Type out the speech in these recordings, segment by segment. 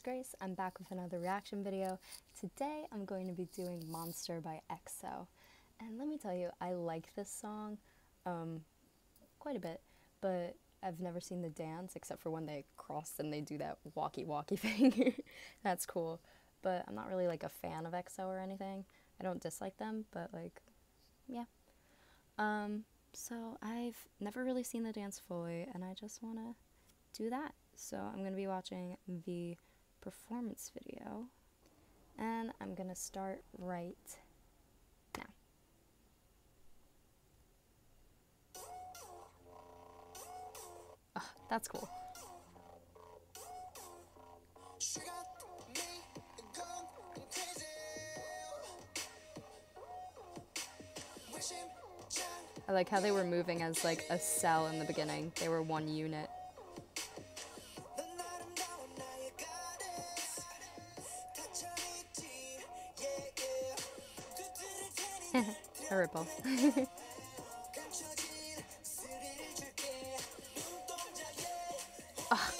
Grace. I'm back with another reaction video. Today I'm going to be doing Monster by EXO. And let me tell you, I like this song um, quite a bit, but I've never seen the dance except for when they cross and they do that walkie walkie thing. That's cool. But I'm not really like a fan of EXO or anything. I don't dislike them, but like, yeah. Um, so I've never really seen the dance fully, and I just want to do that. So I'm going to be watching the performance video and I'm to start right now. Oh, that's cool. I like how they were moving as like a cell in the beginning. They were one unit. A ripple. oh,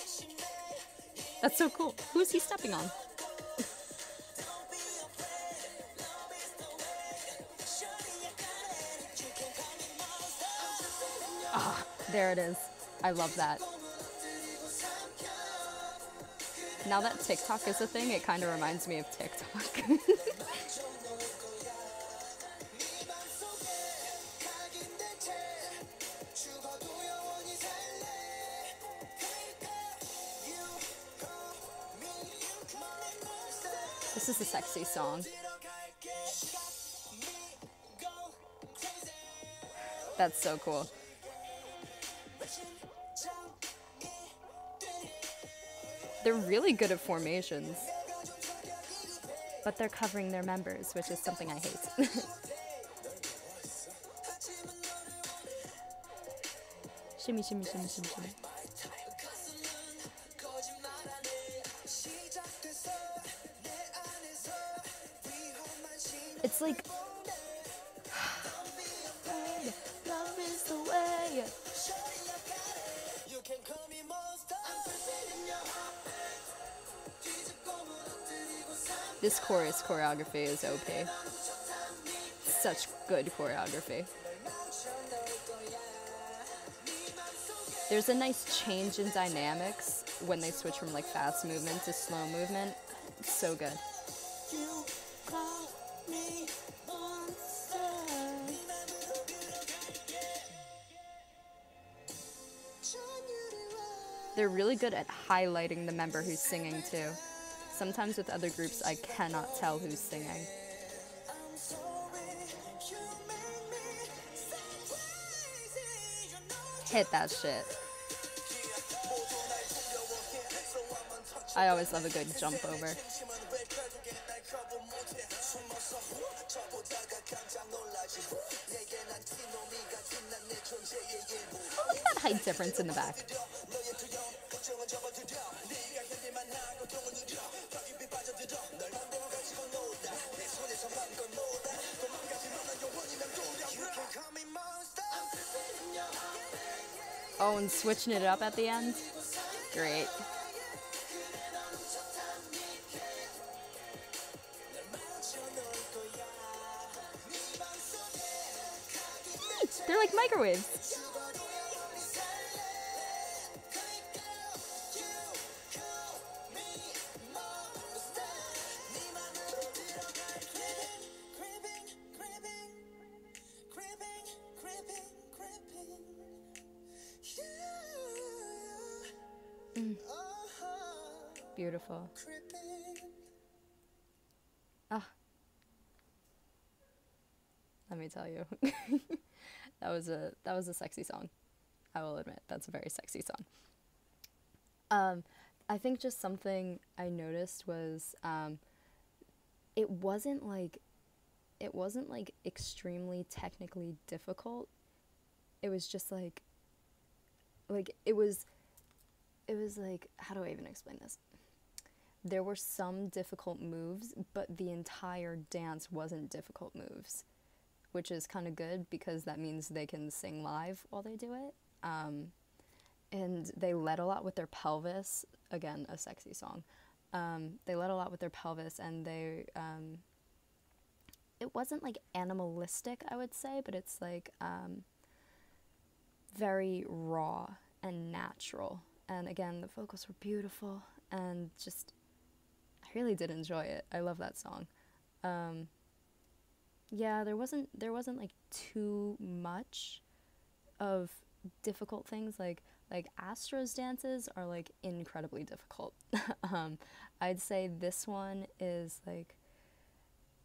that's so cool. Who's he stepping on? oh, there it is. I love that. Now that TikTok is a thing, it kind of reminds me of TikTok. This is a sexy song. That's so cool. They're really good at formations. But they're covering their members, which is something I hate. shimmy, shimmy, shimmy, shimmy, shimmy. It's like. This chorus choreography is OP. Such good choreography. There's a nice change in dynamics when they switch from like fast movement to slow movement. It's so good. They're really good at highlighting the member who's singing too. Sometimes with other groups, I cannot tell who's singing. Hit that shit. I always love a good jump over. Oh, look at that height difference in the back. Oh, and switching it up at the end? Great. They're like microwaves. Mm. Beautiful. Ah. Let me tell you. that was a that was a sexy song. I will admit that's a very sexy song. Um, I think just something I noticed was um, it wasn't like it wasn't like extremely technically difficult. It was just like like it was it was like how do I even explain this? There were some difficult moves, but the entire dance wasn't difficult moves, which is kind of good because that means they can sing live while they do it. Um, and they led a lot with their pelvis. Again, a sexy song. Um, they led a lot with their pelvis, and they um, it wasn't like animalistic, I would say, but it's like um, very raw and natural. And again, the vocals were beautiful, and just I really did enjoy it. I love that song. Yeah, there wasn't there wasn't like too much of difficult things like like Astro's dances are like incredibly difficult. um, I'd say this one is like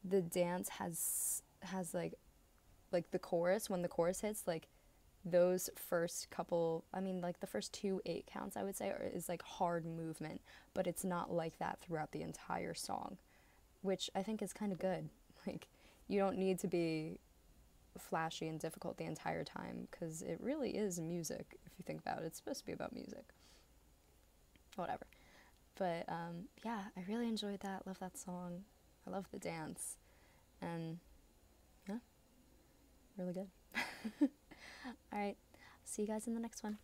the dance has has like like the chorus when the chorus hits like those first couple i mean like the first two eight counts i would say are, is like hard movement but it's not like that throughout the entire song which i think is kind of good like you don't need to be flashy and difficult the entire time because it really is music if you think about it. It's supposed to be about music. Whatever. But um, yeah i really enjoyed that. Love that song. I love the dance. And yeah. Really good. All right. See you guys in the next one